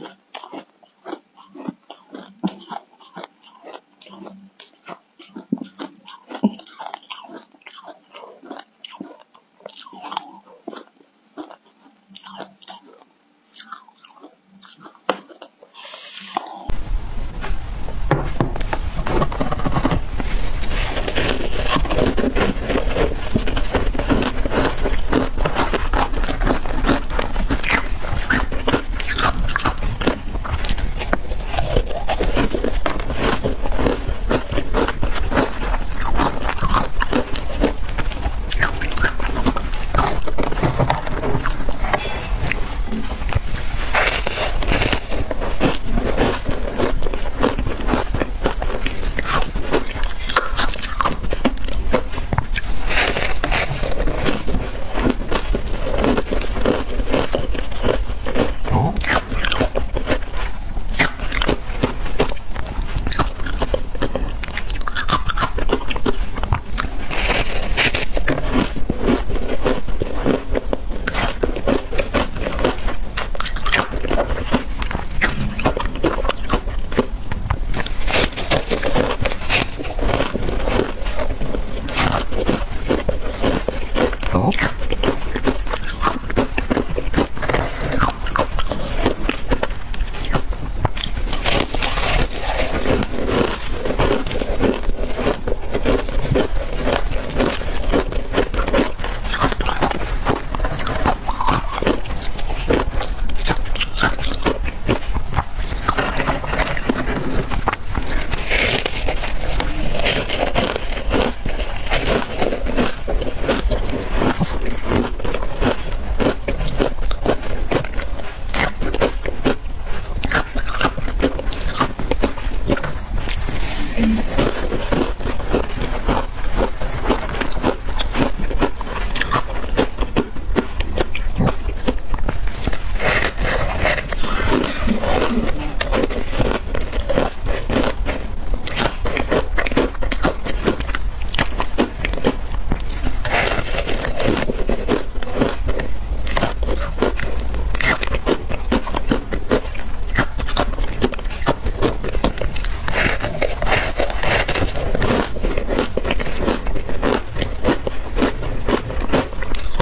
that.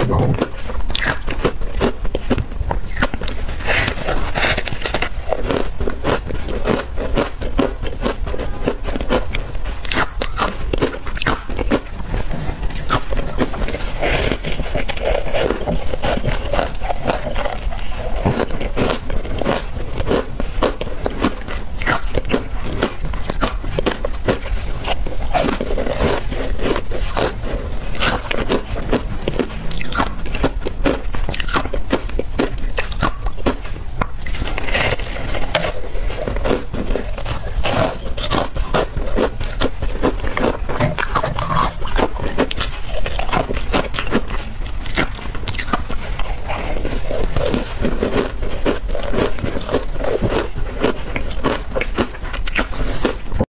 Wow.